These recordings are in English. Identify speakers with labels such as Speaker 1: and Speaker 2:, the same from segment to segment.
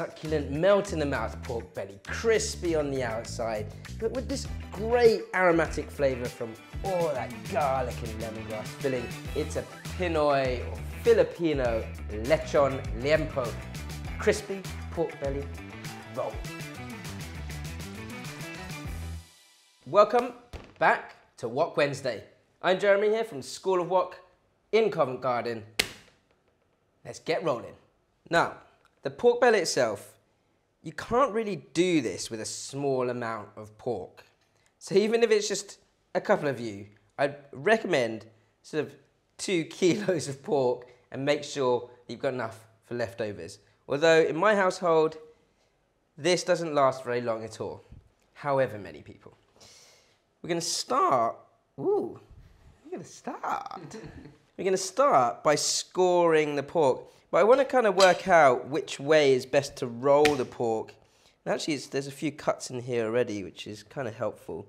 Speaker 1: succulent, melt in the mouth pork belly, crispy on the outside, but with this great aromatic flavour from all that garlic and lemongrass filling. It's a Pinoy or Filipino lechon liempo, crispy pork belly roll. Welcome back to Wok Wednesday. I'm Jeremy here from School of Wok in Covent Garden. Let's get rolling. Now, the pork belly itself, you can't really do this with a small amount of pork. So even if it's just a couple of you, I'd recommend sort of two kilos of pork and make sure you've got enough for leftovers. Although in my household, this doesn't last very long at all, however many people. We're to start, ooh, we're to start. we're going to start by scoring the pork. But I want to kind of work out which way is best to roll the pork. And actually, there's a few cuts in here already, which is kind of helpful.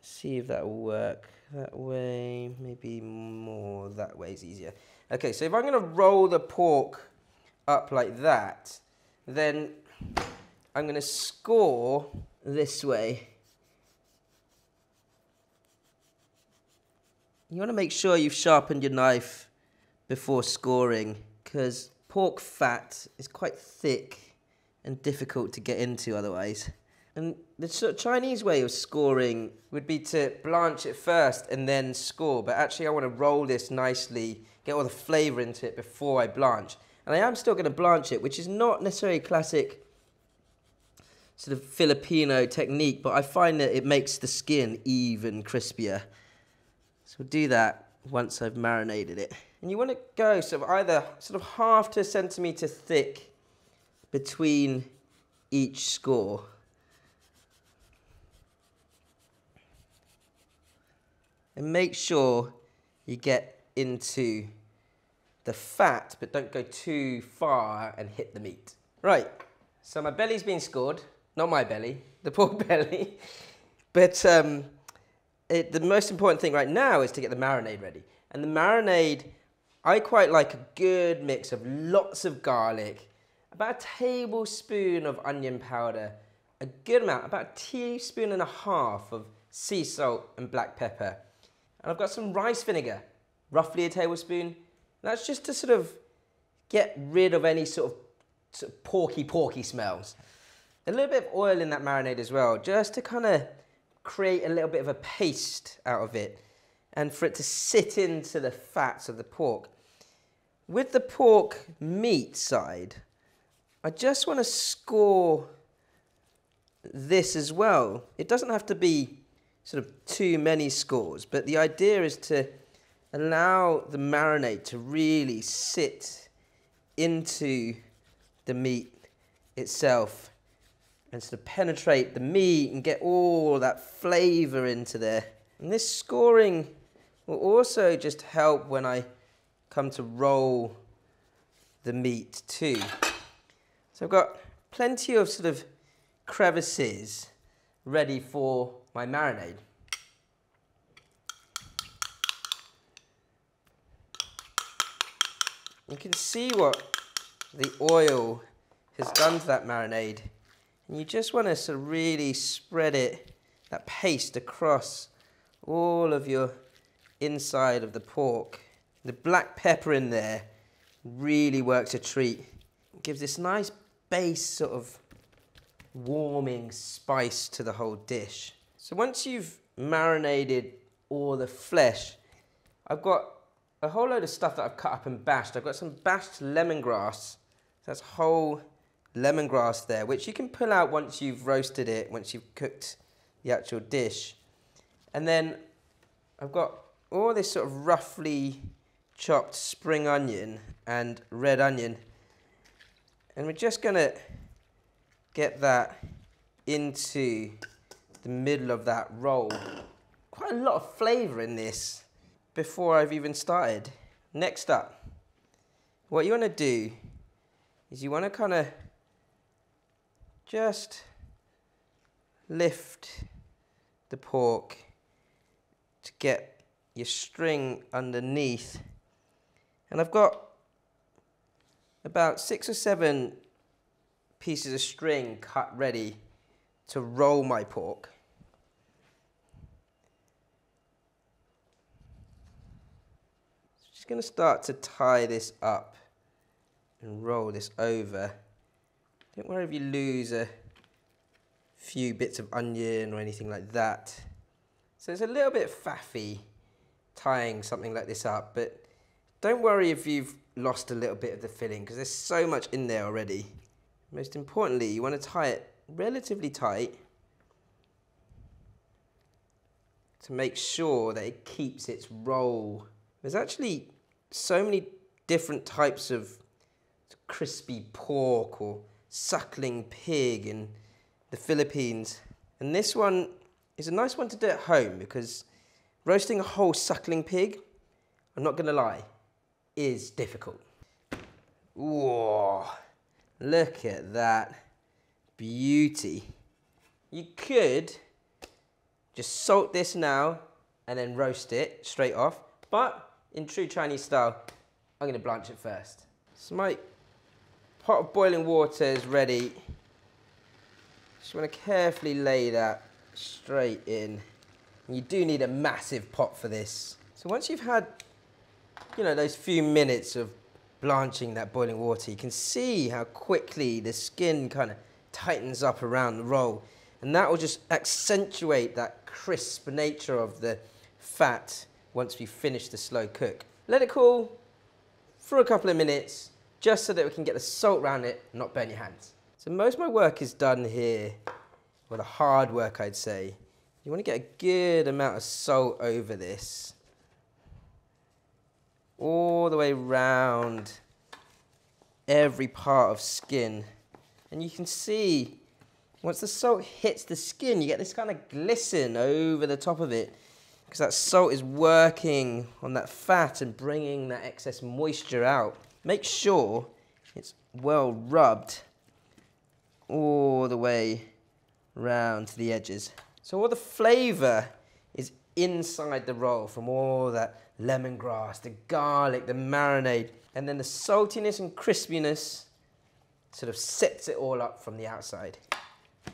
Speaker 1: See if that will work that way, maybe more that way is easier. Okay, so if I'm going to roll the pork up like that, then I'm going to score this way. You want to make sure you've sharpened your knife before scoring because pork fat is quite thick and difficult to get into otherwise. And the sort of Chinese way of scoring would be to blanch it first and then score. But actually, I want to roll this nicely, get all the flavour into it before I blanch. And I am still going to blanch it, which is not necessarily classic sort of Filipino technique, but I find that it makes the skin even crispier. So we'll do that once I've marinated it. And you want to go sort of either sort of half to a centimetre thick between each score. And make sure you get into the fat, but don't go too far and hit the meat. Right, so my belly's been scored. Not my belly, the pork belly. But um, it, the most important thing right now is to get the marinade ready. And the marinade I quite like a good mix of lots of garlic, about a tablespoon of onion powder, a good amount, about a teaspoon and a half of sea salt and black pepper. And I've got some rice vinegar, roughly a tablespoon. That's just to sort of get rid of any sort of, sort of porky, porky smells. A little bit of oil in that marinade as well, just to kind of create a little bit of a paste out of it and for it to sit into the fats of the pork. With the pork meat side, I just want to score this as well. It doesn't have to be sort of too many scores, but the idea is to allow the marinade to really sit into the meat itself and sort of penetrate the meat and get all that flavor into there. And this scoring will also just help when I come to roll the meat too. So I've got plenty of sort of crevices ready for my marinade. You can see what the oil has done to that marinade. And you just want to sort of really spread it, that paste across all of your inside of the pork. The black pepper in there really works a treat. It gives this nice base sort of warming spice to the whole dish. So once you've marinated all the flesh, I've got a whole load of stuff that I've cut up and bashed. I've got some bashed lemongrass. That's whole lemongrass there, which you can pull out once you've roasted it, once you've cooked the actual dish. And then I've got all this sort of roughly chopped spring onion and red onion. And we're just going to get that into the middle of that roll. Quite a lot of flavour in this before I've even started. Next up, what you want to do is you want to kind of just lift the pork to get your string underneath and I've got about six or seven pieces of string cut ready to roll my pork. So I'm just going to start to tie this up and roll this over. Don't worry if you lose a few bits of onion or anything like that. So it's a little bit faffy tying something like this up, but don't worry if you've lost a little bit of the filling because there's so much in there already. Most importantly, you want to tie it relatively tight to make sure that it keeps its roll. There's actually so many different types of crispy pork or suckling pig in the Philippines. And this one is a nice one to do at home because roasting a whole suckling pig, I'm not to lie, is difficult. Whoa, look at that beauty. You could just salt this now and then roast it straight off. But in true Chinese style, I'm to blanch it first. So pot of boiling water is ready. Just want to carefully lay that straight in. You do need a massive pot for this. So once you've had, you know, those few minutes of blanching that boiling water, you can see how quickly the skin kind of tightens up around the roll. And that will just accentuate that crisp nature of the fat once we finish the slow cook. Let it cool for a couple of minutes, just so that we can get the salt around it not burn your hands. So most of my work is done here, well the hard work I'd say. You want to get a good amount of salt over this. All the way round every part of skin. And you can see, once the salt hits the skin, you get this kind of glisten over the top of it because that salt is working on that fat and bringing that excess moisture out. Make sure it's well rubbed all the way round to the edges. So all the flavour is inside the roll from all that lemongrass, the garlic, the marinade, and then the saltiness and crispiness sort of sets it all up from the outside.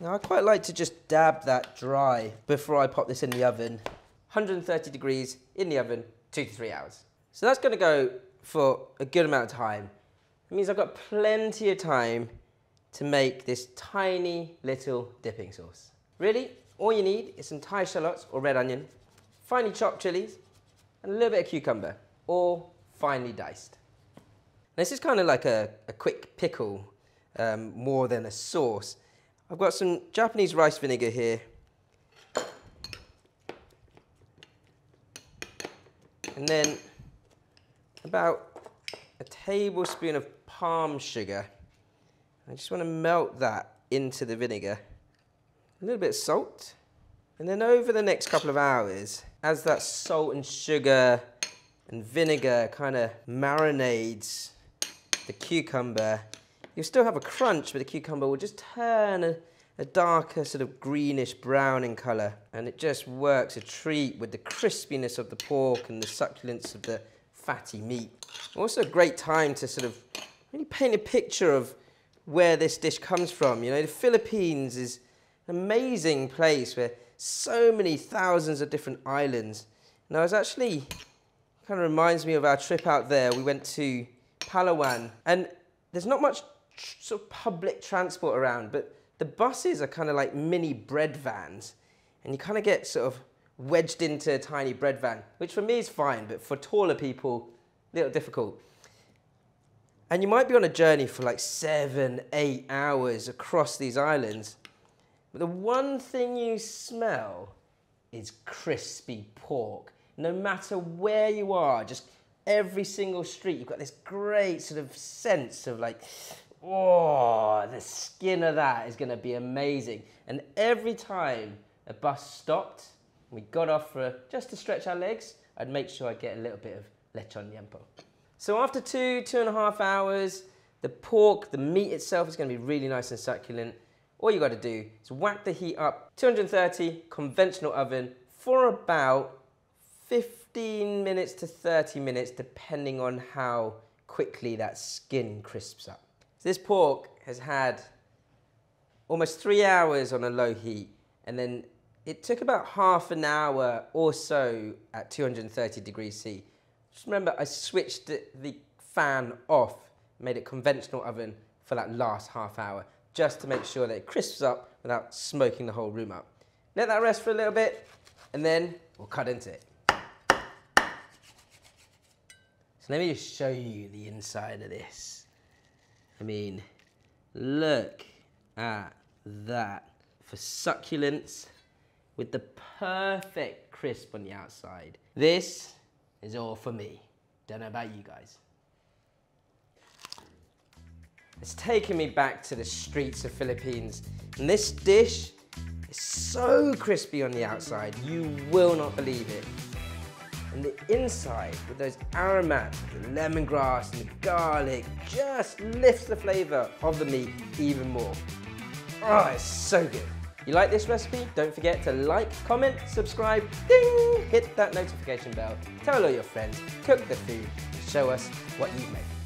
Speaker 1: Now I quite like to just dab that dry before I pop this in the oven. 130 degrees in the oven, two to three hours. So that's gonna go for a good amount of time. It means I've got plenty of time to make this tiny little dipping sauce. Really, all you need is some Thai shallots or red onion, finely chopped chilies, and a little bit of cucumber, all finely diced. This is kind of like a, a quick pickle um, more than a sauce. I've got some Japanese rice vinegar here. And then about a tablespoon of palm sugar. I just want to melt that into the vinegar. A little bit of salt. And then over the next couple of hours, as that salt and sugar and vinegar kind of marinades the cucumber, you'll still have a crunch, but the cucumber will just turn a, a darker sort of greenish brown in colour. And it just works a treat with the crispiness of the pork and the succulence of the fatty meat. Also a great time to sort of really paint a picture of where this dish comes from. You know, the Philippines is an amazing place where so many thousands of different islands. Now, it's actually kind of reminds me of our trip out there. We went to Palawan, and there's not much sort of public transport around, but the buses are kind of like mini bread vans, and you kind of get sort of wedged into a tiny bread van, which for me is fine, but for taller people, a little difficult. And you might be on a journey for like seven, eight hours across these islands. But the one thing you smell is crispy pork. No matter where you are, just every single street, you've got this great sort of sense of like, oh, the skin of that is going to be amazing. And every time a bus stopped, we got off for just to stretch our legs, I'd make sure I get a little bit of lechon liempo. So after two, two and a half hours, the pork, the meat itself is going to be really nice and succulent. All you got to do is whack the heat up, 230 conventional oven for about 15 minutes to 30 minutes, depending on how quickly that skin crisps up. So this pork has had almost three hours on a low heat, and then it took about half an hour or so at 230 degrees C. Just remember, I switched the fan off, made it conventional oven for that last half hour, just to make sure that it crisps up without smoking the whole room up. Let that rest for a little bit, and then we'll cut into it. So let me just show you the inside of this. I mean, look at that. For succulence, with the perfect crisp on the outside. This is all for me. Don't know about you guys. It's taken me back to the streets of Philippines. And this dish is so crispy on the outside, you will not believe it. And the inside, with those aromats, the lemongrass and the garlic, just lifts the flavor of the meat even more. Oh, it's so good. You like this recipe? Don't forget to like, comment, subscribe, ding, hit that notification bell, tell all your friends, cook the food, show us what you've made.